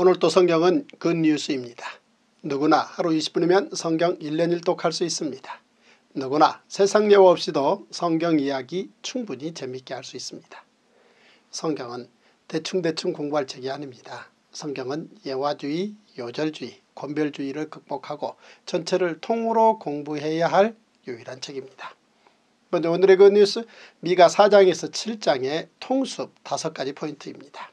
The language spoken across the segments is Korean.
오늘도 성경은 굿뉴스입니다. 누구나 하루 20분이면 성경 1년 1독 할 수 있습니다. 누구나 세상 예화 없이도 성경 이야기 충분히 재밌게 할 수 있습니다. 성경은 대충대충 공부할 책이 아닙니다. 성경은 예화주의, 요절주의, 권별주의를 극복하고 전체를 통으로 공부해야 할 유일한 책입니다. 먼저 오늘의 그 뉴스 미가 4장에서 7장의 통습 5가지 포인트입니다.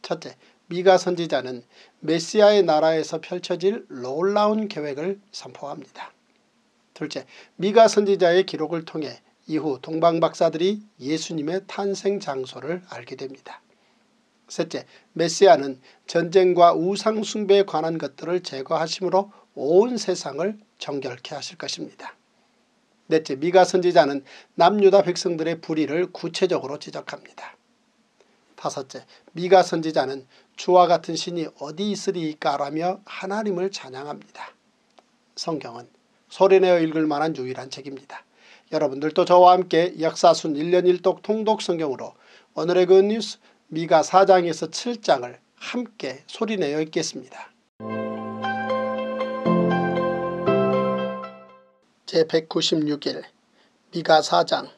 첫째, 미가 선지자는 메시아의 나라에서 펼쳐질 놀라운 계획을 선포합니다. 둘째, 미가 선지자의 기록을 통해 이후 동방 박사들이 예수님의 탄생 장소를 알게 됩니다. 셋째, 메시아는 전쟁과 우상 숭배에 관한 것들을 제거하심으로 온 세상을 정결케 하실 것입니다. 넷째, 미가 선지자는 남유다 백성들의 불의를 구체적으로 지적합니다. 다섯째, 미가 선지자는 주와 같은 신이 어디 있으리까라며 하나님을 찬양합니다. 성경은 소리내어 읽을 만한 유일한 책입니다. 여러분들도 저와 함께 역사순 1년 1독 통독 성경으로 오늘의 그 뉴스 미가 4장에서 7장을 함께 소리내어 읽겠습니다. 제196일 미가 4장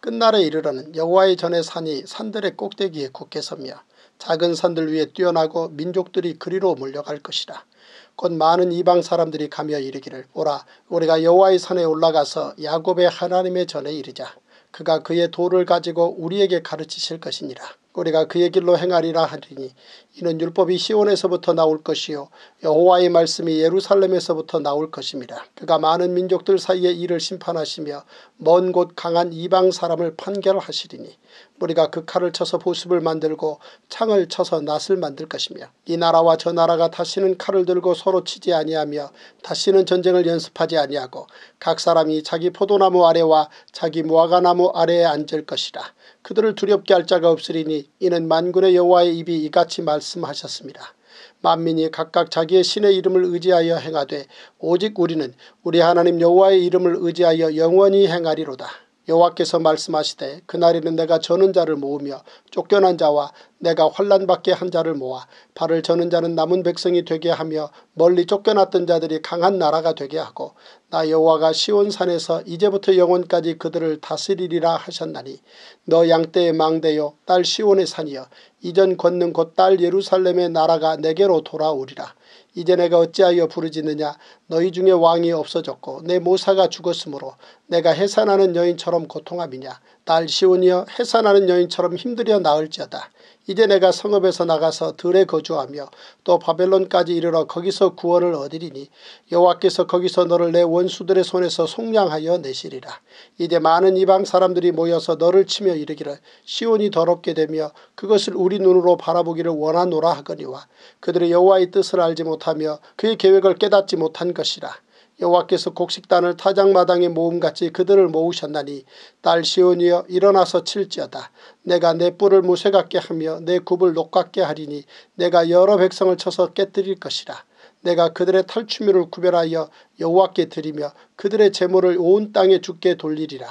끝날에 이르러는 여호와의 전의 산이 산들의 꼭대기에 굳게 서며 작은 산들 위에 뛰어나고 민족들이 그리로 몰려갈 것이라. 곧 많은 이방 사람들이 가며 이르기를 오라 우리가 여호와의 산에 올라가서 야곱의 하나님의 전에 이르자. 그가 그의 도를 가지고 우리에게 가르치실 것이니라. 우리가 그의 길로 행하리라 하리니 이는 율법이 시온에서부터 나올 것이요 여호와의 말씀이 예루살렘에서부터 나올 것입니다. 그가 많은 민족들 사이에 이를 심판하시며 먼 곳 강한 이방 사람을 판결하시리니 우리가 그 칼을 쳐서 보습을 만들고 창을 쳐서 낫을 만들 것이며 이 나라와 저 나라가 다시는 칼을 들고 서로 치지 아니하며 다시는 전쟁을 연습하지 아니하고 각 사람이 자기 포도나무 아래와 자기 무화과나무 아래에 앉을 것이라. 그들을 두렵게 할 자가 없으리니 이는 만군의 여호와의 입이 이같이 말씀하셨습니다. 만민이 각각 자기의 신의 이름을 의지하여 행하되 오직 우리는 우리 하나님 여호와의 이름을 의지하여 영원히 행하리로다. 여호와께서 말씀하시되 그날에는 내가 저는 자를 모으며 쫓겨난 자와 내가 환란받게 한 자를 모아 발을 저는 자는 남은 백성이 되게 하며 멀리 쫓겨났던 자들이 강한 나라가 되게 하고 나 여호와가 시온산에서 이제부터 영원까지 그들을 다스리리라 하셨나니 너 양떼의 망대요 딸 시온의 산이여 이전 걷는 곧딸 예루살렘의 나라가 내게로 돌아오리라. 이제 내가 어찌하여 부르짖느냐? 너희 중에 왕이 없어졌고 내 모사가 죽었으므로 내가 해산하는 여인처럼 고통함이냐 딸 시온이여 해산하는 여인처럼 힘들여 나을지어다. 이제 내가 성읍에서 나가서 들에 거주하며 또 바벨론까지 이르러 거기서 구원을 얻으리니 여호와께서 거기서 너를 내 원수들의 손에서 속량하여 내시리라. 이제 많은 이방 사람들이 모여서 너를 치며 이르기를 시온이 더럽게 되며 그것을 우리 눈으로 바라보기를 원하노라 하거니와 그들의 여호와의 뜻을 알지 못하며 그의 계획을 깨닫지 못한 것이라. 여호와께서 곡식단을 타작마당에 모음같이 그들을 모으셨나니 딸 시온이여 일어나서 칠지어다. 내가 내 뿔을 무쇠 같게 하며 내 굽을 녹 같게 하리니 내가 여러 백성을 쳐서 깨뜨릴 것이라. 내가 그들의 탈취물을 구별하여 여호와께 드리며 그들의 재물을 온 땅에 죽게 돌리리라.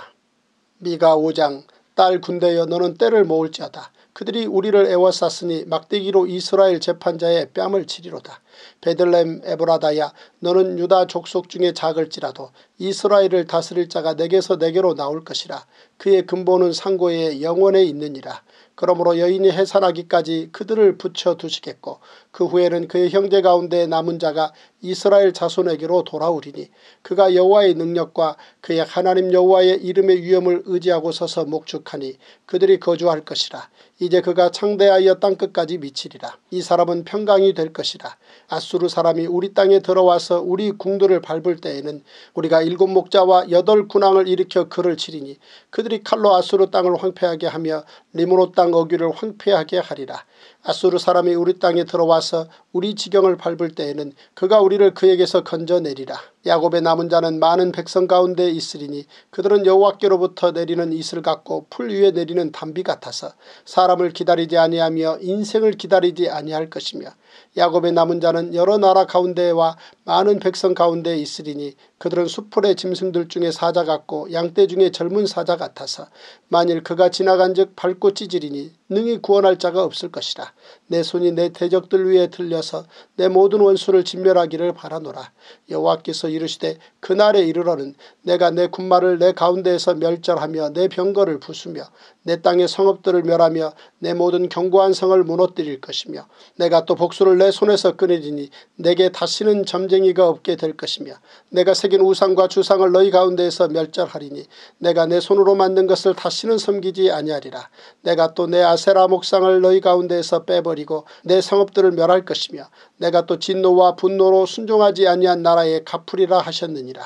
미가 5장 딸 군대여 너는 때를 모을지어다. 그들이 우리를 애워쌌으니 막대기로 이스라엘 재판자의 뺨을 치리로다. 베들렘 에브라다야 너는 유다 족속 중에 작을지라도 이스라엘을 다스릴 자가 내게서 내게로 나올 것이라. 그의 근본은 상고에 영원에 있느니라. 그러므로 여인이 해산하기까지 그들을 붙여 두시겠고 그 후에는 그의 형제 가운데 남은 자가 이스라엘 자손에게로 돌아오리니 그가 여호와의 능력과 그의 하나님 여호와의 이름의 위엄을 의지하고 서서 목축하니 그들이 거주할 것이라. 이제 그가 창대하여 땅끝까지 미치리라. 이 사람은 평강이 될 것이라. 앗수르 사람이 우리 땅에 들어와서 우리 궁들을 밟을 때에는 우리가 일곱 목자와 여덟 군왕을 일으켜 그를 치리니 그들이 칼로 앗수르 땅을 황폐하게 하며 리모노 땅 어귀를 황폐하게 하리라. 앗수르 사람이 우리 땅에 들어와서 우리 지경을 밟을 때에는 그가 우리를 그에게서 건져내리라. 야곱의 남은 자는 많은 백성 가운데 있으리니 그들은 여호와께로부터 내리는 이슬 같고 풀 위에 내리는 단비 같아서 사람을 기다리지 아니하며 인생을 기다리지 아니할 것이며 야곱의 남은 자는 여러 나라 가운데와 많은 백성 가운데 있으리니 그들은 수풀의 짐승들 중에 사자 같고 양떼 중에 젊은 사자 같아서 만일 그가 지나간 즉 밟고 찢으리니 능히 구원할 자가 없을 것이라. 내 손이 내 대적들 위에 들려서 내 모든 원수를 진멸하기를 바라노라. 여호와께서 이르시되 그날에 이르러는 내가 내 군마를 내 가운데에서 멸절하며 내 병거를 부수며 내 땅의 성읍들을 멸하며 내 모든 견고한 성을 무너뜨릴 것이며 내가 또 복수를 내 손에서 끊으리니 내게 다시는 점쟁이가 없게 될 것이며 내가 새긴 우상과 주상을 너희 가운데에서 멸절하리니 내가 내 손으로 만든 것을 다시는 섬기지 아니하리라. 내가 또 내 아세라 목상을 너희 가운데에서 빼버리고 내 성읍들을 멸할 것이며 내가 또 진노와 분노로 순종하지 아니한 나라에 갚으리 라 하셨느니라.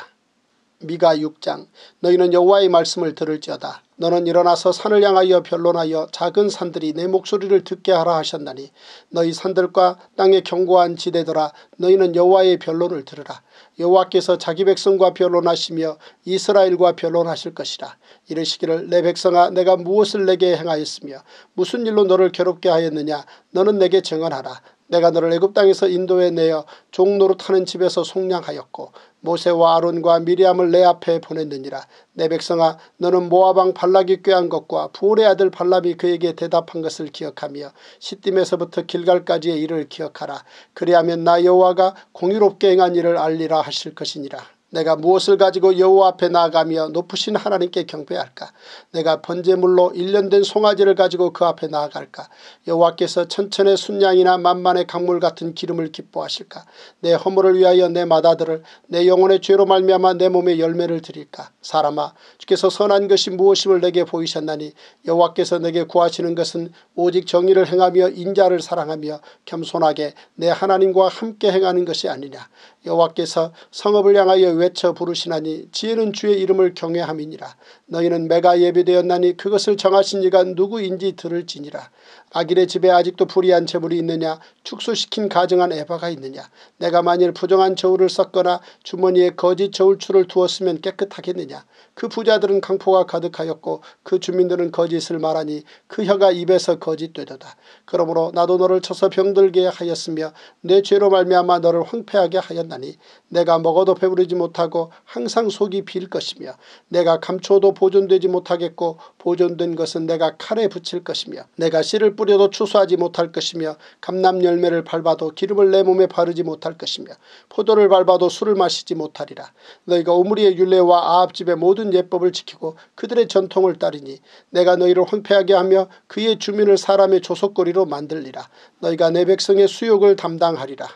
미가 6장 너희는 여호와의 말씀을 들을지어다. 너는 일어나서 산을 향하여 변론하여 작은 산들이 내 목소리를 듣게 하라 하셨나니 너희 산들과 땅의 견고한 지대들아 너희는 여호와의 변론을 들으라. 여호와께서 자기 백성과 변론하시며 이스라엘과 변론하실 것이라. 이르시기를 내 백성아 내가 무엇을 내게 행하였으며 무슨 일로 너를 괴롭게 하였느냐 너는 내게 정언하라. 내가 너를 애굽 땅에서 인도해 내어 종로로 타는 집에서 속량하였고 모세와 아론과 미리암을 내 앞에 보냈느니라. 내 백성아 너는 모아방 발락이 꾀한 것과 부올의 아들 발람이 그에게 대답한 것을 기억하며 시딤에서부터 길갈까지의 일을 기억하라. 그리하면 나 여호와가 공유롭게 행한 일을 알리라 하실 것이니라. 내가 무엇을 가지고 여호와 앞에 나아가며 높으신 하나님께 경배할까? 내가 번제물로 일련된 송아지를 가지고 그 앞에 나아갈까? 여호와께서 천천의 순양이나 만만의 강물 같은 기름을 기뻐하실까? 내 허물을 위하여 내 마다들을 내 영혼의 죄로 말미암아 내 몸에 열매를 드릴까? 사람아 주께서 선한 것이 무엇임을 내게 보이셨나니 여호와께서 내게 구하시는 것은 오직 정의를 행하며 인자를 사랑하며 겸손하게 내 하나님과 함께 행하는 것이 아니냐 여호와께서 성읍을 향하여 외쳐 부르시나니 지혜는 주의 이름을 경외함이니라. 너희는 매가 예배되었나니 그것을 정하신 이가 누구인지 들을지니라. 아길의 집에 아직도 불이한 재물이 있느냐 축소시킨 가정한 에바가 있느냐 내가 만일 부정한 저울을 썼거나 주머니에 거짓 저울추를 두었으면 깨끗하겠느냐 그 부자들은 강포가 가득하였고 그 주민들은 거짓을 말하니 그 혀가 입에서 거짓되도다. 그러므로 나도 너를 쳐서 병들게 하였으며 내 죄로 말미암아 너를 황폐하게 하였나니 내가 먹어도 배부르지 못하고 항상 속이 빌 것이며 내가 감초도 보존되지 못하겠고 보존된 것은 내가 칼에 붙일 것이며 내가 씨를 뿌려도 추수하지 못할 것이며 감남 열매를 밟아도 기름을 내 몸에 바르지 못할 것이며 포도를 밟아도 술을 마시지 못하리라. 너희가 오므리의 율례와 아합집의 모든 예법을 지키고 그들의 전통을 따르니 내가 너희를 황폐하게 하며 그의 주민을 사람의 조속거리로 만들리라. 너희가 내 백성의 수욕을 담당하리라.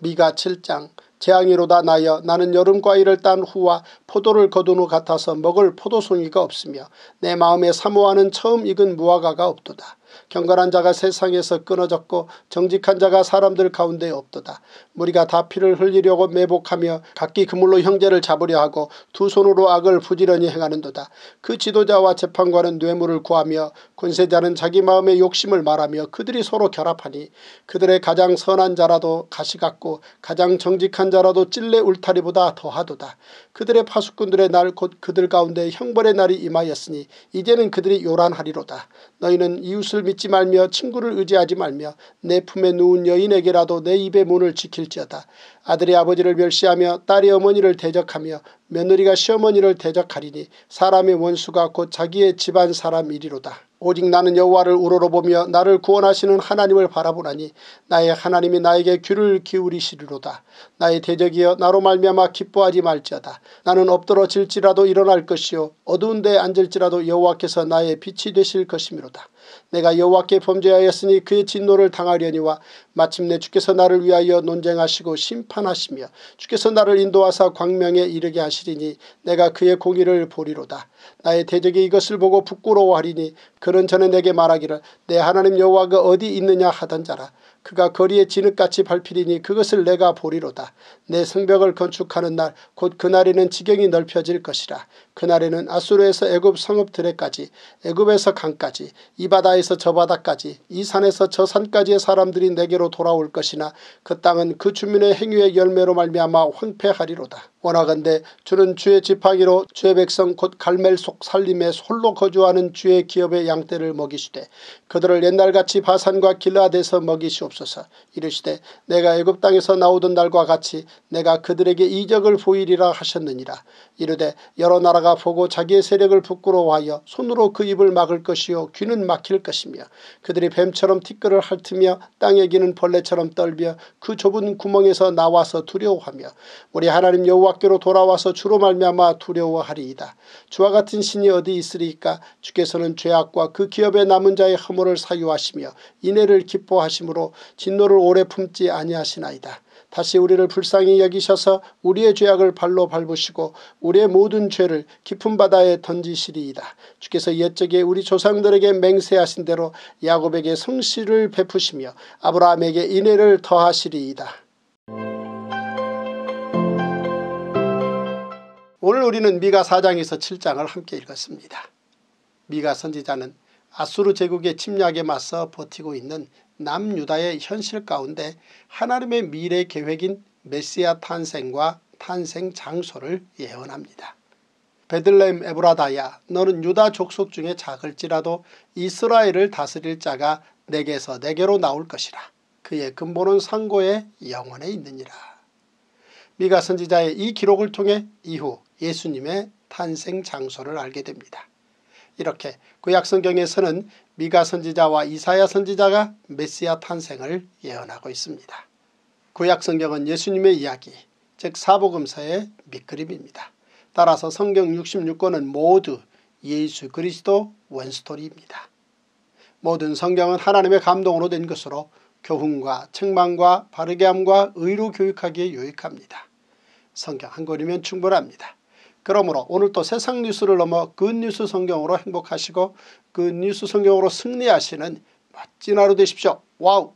미가 7장 재앙이로다 나여 나는 여름 과일을 딴 후와 포도를 거둔 후 같아서 먹을 포도송이가 없으며 내 마음에 사모하는 처음 익은 무화과가 없도다. 경건한 자가 세상에서 끊어졌고 정직한 자가 사람들 가운데 없도다. 무리가 다 피를 흘리려고 매복하며 각기 그물로 형제를 잡으려 하고 두 손으로 악을 부지런히 행하는도다. 그 지도자와 재판관은 뇌물을 구하며 권세자는 자기 마음의 욕심을 말하며 그들이 서로 결합하니 그들의 가장 선한 자라도 가시 같고 가장 정직한 자라도 찔레 울타리보다 더하도다. 그들의 파수꾼들의 날 곧 그들 가운데 형벌의 날이 임하였으니 이제는 그들이 요란하리로다. 너희는 이웃을 믿지 말며 친구를 의지하지 말며 내 품에 누운 여인에게라도 내 입의 문을 지킬지어다. 아들이 아버지를 멸시하며 딸이 어머니를 대적하며 며느리가 시어머니를 대적하리니 사람의 원수가 곧 자기의 집안 사람이리로다. 오직 나는 여호와를 우러러보며 나를 구원하시는 하나님을 바라보나니 나의 하나님이 나에게 귀를 기울이시리로다. 나의 대적이여 나로 말미암아 기뻐하지 말지어다. 나는 엎드러질지라도 일어날 것이요 어두운 데 앉을지라도 여호와께서 나의 빛이 되실 것이미로다. 내가 여호와께 범죄하였으니 그의 진노를 당하려니와 마침내 주께서 나를 위하여 논쟁하시고 심판하시며 주께서 나를 인도하사 광명에 이르게 하시리니 내가 그의 공의를 보리로다. 나의 대적이 이것을 보고 부끄러워하리니 그는 전에 내게 말하기를 내 하나님 여호와가 어디 있느냐 하던 자라. 그가 거리에 진흙같이 밟히리니 그것을 내가 보리로다. 내 성벽을 건축하는 날 곧 그날에는 지경이 넓혀질 것이라. 그날에는 아수르에서 애굽 성읍들에까지 애굽에서 강까지 이 바다에서 저 바다까지 이 산에서 저 산까지의 사람들이 내게로 돌아올 것이나 그 땅은 그 주민의 행위의 열매로 말미암아 황폐하리로다. 원하건대 주는 주의 지팡이로 주의 백성 곧 갈멜 속 살림에 홀로 거주하는 주의 기업의 양떼를 먹이시되 그들을 옛날같이 바산과 길라드에서 먹이시옵소서 이르시되 내가 애굽 땅에서 나오던 날과 같이 내가 그들에게 이적을 보이리라 하셨느니라 이르되 여러 나라가 보고 자기의 세력을 부끄러워하여 손으로 그 입을 막을 것이요 귀는 막힐 것이며 그들이 뱀처럼 티끌을 핥으며 땅에 기는 벌레처럼 떨며 그 좁은 구멍에서 나와서 두려워하며 우리 하나님 여호와께로 돌아와서 주로 말미암아 두려워하리이다. 주와 같은 신이 어디 있으리까 주께서는 죄악과 그 기업에 남은 자의 허물을 사유하시며 인애를 기뻐하심으로 진노를 오래 품지 아니하시나이다. 다시 우리를 불쌍히 여기셔서 우리의 죄악을 발로 밟으시고 우리의 모든 죄를 깊은 바다에 던지시리이다. 주께서 옛적에 우리 조상들에게 맹세하신 대로 야곱에게 성실을 베푸시며 아브라함에게 인애를 더하시리이다. 오늘 우리는 미가 4장에서 7장을 함께 읽었습니다. 미가 선지자는 아수르 제국의 침략에 맞서 버티고 있는 남유다의 현실 가운데 하나님의 미래 계획인 메시아 탄생과 탄생 장소를 예언합니다. 베들레헴 에브라다야 너는 유다 족속 중에 작을지라도 이스라엘을 다스릴 자가 내게서 내게로 나올 것이라. 그의 근본은 상고의 영원에 있느니라. 미가 선지자의 이 기록을 통해 이후 예수님의 탄생 장소를 알게 됩니다. 이렇게 구약성경에서는 미가 선지자와 이사야 선지자가 메시아 탄생을 예언하고 있습니다. 구약성경은 예수님의 이야기 즉 사복음서의 밑그림입니다. 따라서 성경 66권은 모두 예수 그리스도 원스토리입니다. 모든 성경은 하나님의 감동으로 된 것으로 교훈과 책망과 바르게함과 의로 교육하기에 유익합니다. 성경 한 권이면 충분합니다. 그러므로 오늘 또 세상 뉴스를 넘어 good news 성경으로 행복하시고 good news 성경으로 승리하시는 멋진 하루 되십시오. wow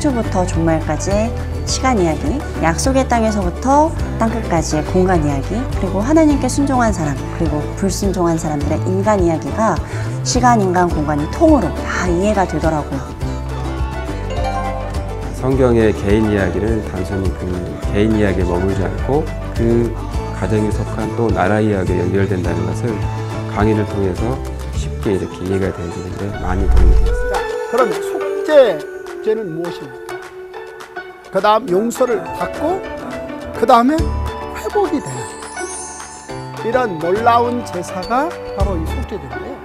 태초부터 종말까지 시간 이야기, 약속의 땅에서부터 땅끝까지의 공간 이야기, 그리고 하나님께 순종한 사람, 그리고 불순종한 사람들의 인간 이야기가 시간, 인간, 공간이 통으로 다 이해가 되더라고요. 성경의 개인 이야기는 단순히 그 개인 이야기에 머물지 않고 그 가정에 속한 또 나라 이야기에 연결된다는 것을 강의를 통해서 쉽게 이렇게 이해가 되는데 많이 도움이 되었습니다. 그럼 속죄 죄는 무엇입니까? 그 다음 용서를 받고 그 다음에 회복이 되는 이런 놀라운 제사가 바로 이 속죄제인데요.